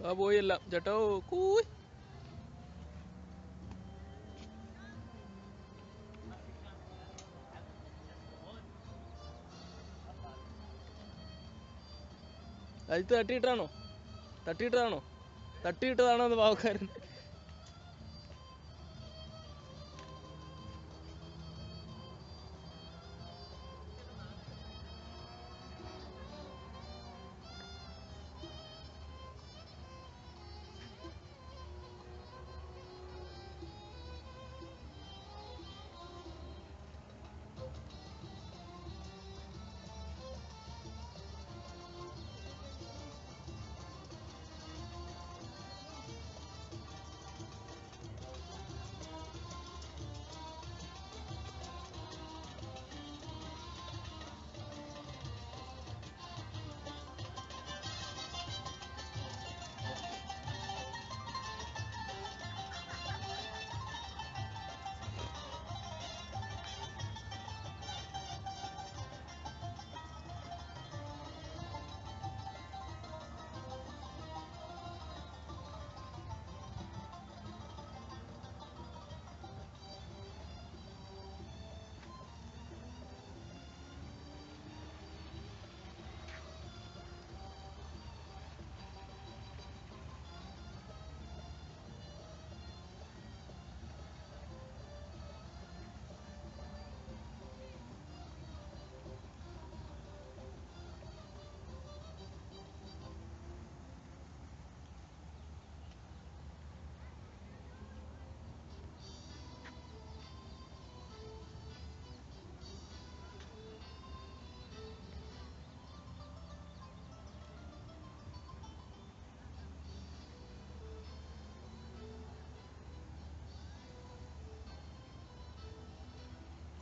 ആ പോയല്ല. ചേട്ടോ കൂയ്. അത് തട്ടിയിട്ടാണോ തട്ടിയിട്ടതാണോ? തട്ടിയിട്ടതാണോ എന്ന് പാവക്കാരൻ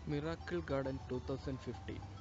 Miracle Garden 2015